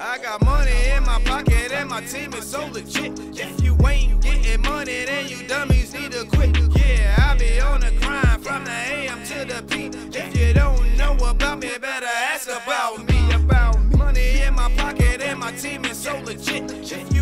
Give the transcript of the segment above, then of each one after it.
I got money in my pocket and my team is so legit. If you ain't getting money, then you dummies need to quit. Yeah, I be on the grind from the AM to the P. If you don't know about me, better ask about me. About me. Money in my pocket and my team is so legit. If you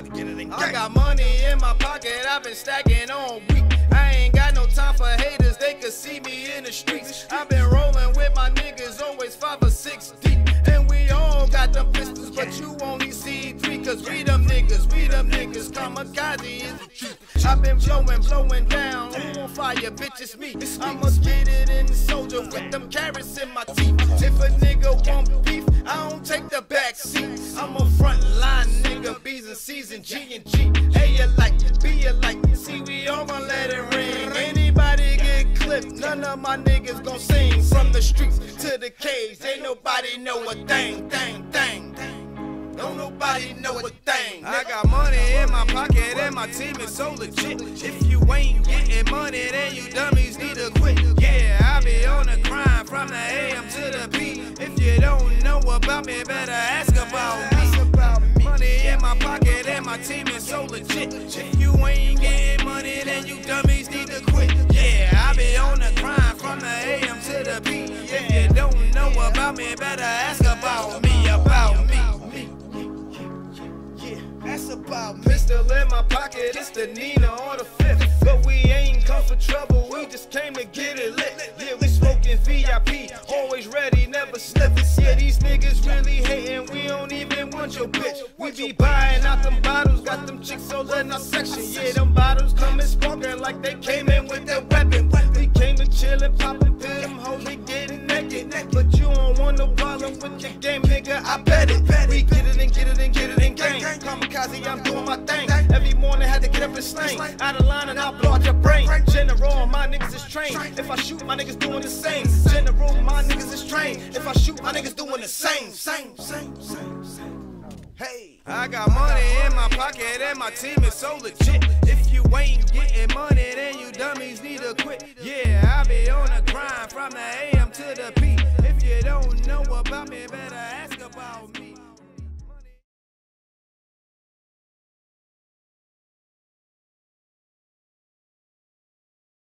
Hard body, get it in I got money in my pocket, I've been stacking on week. I ain't got no time for haters, they could see me in the streets. I've been rolling with my niggas, always five or six deep. And we all got them pistols, but you only see three, cause we them niggas, we them niggas. Kamikaze is the truth. I've been blowing, blowing down. Who on fire, bitch, it's me. I'ma get it in the soldier with them carats in my teeth. If a nigga want beef, none of my niggas gon' sing. From the streets to the caves, ain't nobody know a thing, thing, thing. Don't nobody know a thing. I got money in my pocket and my team is so legit. If you ain't getting money, then you dummies need to quit. Yeah, I be on the grind from the AM to the P. If you don't know about me, better ask about me. Money in my pocket and my team is so legit. Me, better ask about me. About me. Yeah, that's about. Pistol in my pocket, it's the Nina on the fifth. But we ain't come for trouble, we just came to get it lit. Yeah, we smoking VIP, always ready, never slip. Yeah, these niggas really hating, we don't even want your bitch. We be buying out them bottles, got them chicks all in our section. Yeah, them bottles coming sparking like they came in with their no problem with your game, nigga, I bet it. We get it and get it and get it and gang. Kamikaze, I'm doing my thing. Every morning had to get up and slang. Out of line and I'll blow out your brain. General, my niggas is trained. If I shoot, my niggas doing the same. General, my niggas is trained. If I shoot, my niggas doing the same. Same, same, same, same. Hey, I got money in my pocket and my team is so legit. If you ain't getting money, then you dummies need to quit. Yeah, I be on the grind from the AM to the. You don't know about me, better ask about me.